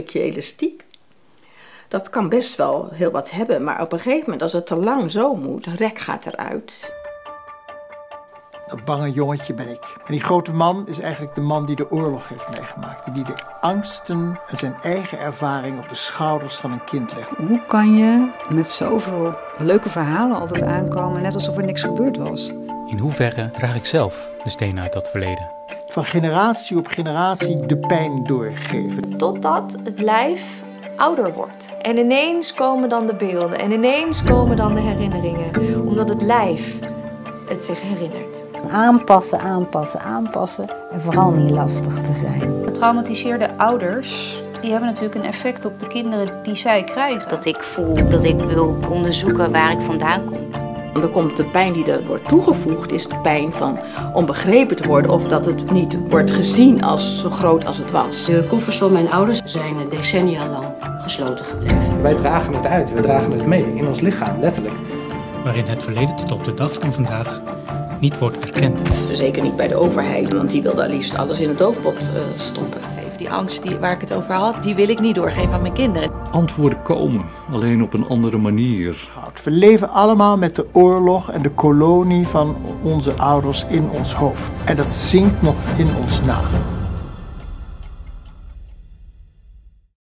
stukje elastiek. Dat kan best wel heel wat hebben, maar op een gegeven moment, als het te lang zo moet, rek gaat eruit. Dat bange jongetje ben ik. En die grote man is eigenlijk de man die de oorlog heeft meegemaakt. Die de angsten en zijn eigen ervaring op de schouders van een kind legt. Hoe kan je met zoveel leuke verhalen altijd aankomen, net alsof er niks gebeurd was? In hoeverre draag ik zelf de steen uit dat verleden? Van generatie op generatie de pijn doorgeven. Totdat het lijf ouder wordt. En ineens komen dan de beelden en ineens komen dan de herinneringen. Omdat het lijf het zich herinnert. Aanpassen, aanpassen, aanpassen en vooral niet lastig te zijn. Getraumatiseerde ouders die hebben natuurlijk een effect op de kinderen die zij krijgen. Dat ik voel dat ik wil onderzoeken waar ik vandaan kom. Dan komt de pijn die er wordt toegevoegd, is de pijn van onbegrepen te worden of dat het niet wordt gezien als zo groot als het was. De koffers van mijn ouders zijn decennia lang gesloten gebleven. Wij dragen het uit, wij dragen het mee in ons lichaam, letterlijk. Waarin het verleden tot op de dag van vandaag niet wordt erkend. Zeker niet bij de overheid, want die wil daar liefst alles in het doofpot uh, stoppen. Die angst die, waar ik het over had, die wil ik niet doorgeven aan mijn kinderen. Antwoorden komen, alleen op een andere manier. We leven allemaal met de oorlog en de kolonie van onze ouders in ons hoofd. En dat zinkt nog in ons na.